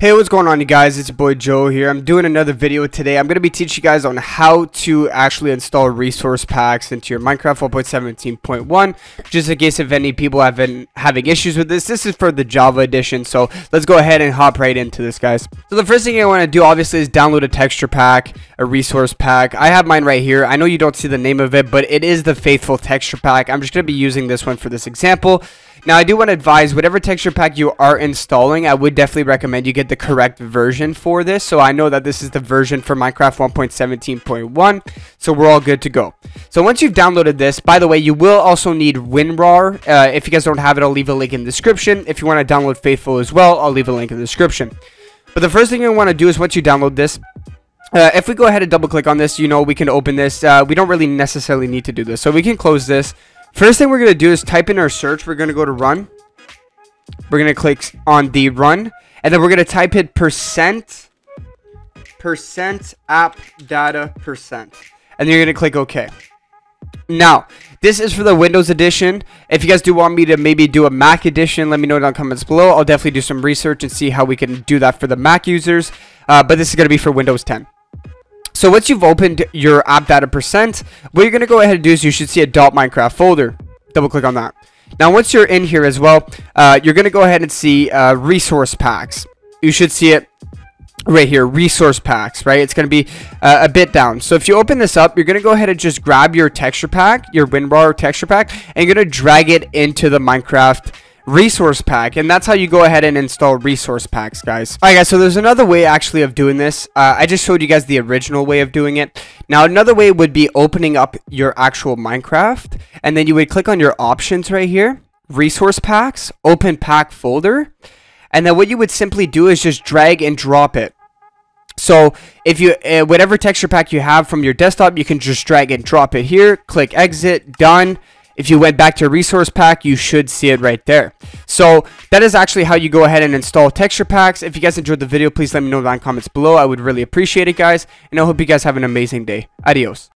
Hey, what's going on you guys? It's your boy Joe here. I'm doing another video today. I'm going to be teaching you guys on how to actually install resource packs into your Minecraft 1.17.1. Just in case if any people have been having issues with this, this is for the Java edition. So let's go ahead and hop right into this, guys. So the first thing I want to do obviously is download a texture pack, a resource pack. I have mine right here. I know you don't see the name of it, but it is the Faithful texture pack. I'm just going to be using this one for this example. Now, I do want to advise whatever texture pack you are installing, I would definitely recommend you get the correct version for this. So I know that this is the version for Minecraft 1.17.1, so we're all good to go. So once you've downloaded this, by the way, you will also need WinRAR. Uh, if you guys don't have it, I'll leave a link in the description. If you want to download Faithful as well, I'll leave a link in the description. But the first thing you want to do is once you download this, uh, if we go ahead and double click on this, you know, we can open this. Uh, we don't really necessarily need to do this. So we can close this. First thing we're going to do is type in our search. We're going to go to run. We're going to click on the run. And then we're going to type in percent, percent app data percent. And then you're going to click OK. Now, this is for the Windows edition. If you guys do want me to maybe do a Mac edition, let me know in the comments below. I'll definitely do some research and see how we can do that for the Mac users. Uh, but this is going to be for Windows 10. So once you've opened your app data percent, what you're going to go ahead and do is you should see a dot .minecraft folder. Double click on that. Now once you're in here as well, uh, you're going to go ahead and see uh, resource packs. You should see it right here, resource packs, right? It's going to be uh, a bit down. So if you open this up, you're going to go ahead and just grab your texture pack, your WinRAR texture pack, and you're going to drag it into the Minecraft resource pack and that's how you go ahead and install resource packs guys. Alright guys so there's another way actually of doing this. Uh, I just showed you guys the original way of doing it. Now another way would be opening up your actual Minecraft and then you would click on your options right here resource packs open pack folder and then what you would simply do is just drag and drop it. So if you uh, whatever texture pack you have from your desktop you can just drag and drop it here click exit done if you went back to your resource pack, you should see it right there. So that is actually how you go ahead and install texture packs. If you guys enjoyed the video, please let me know in the comments below. I would really appreciate it, guys. And I hope you guys have an amazing day. Adios.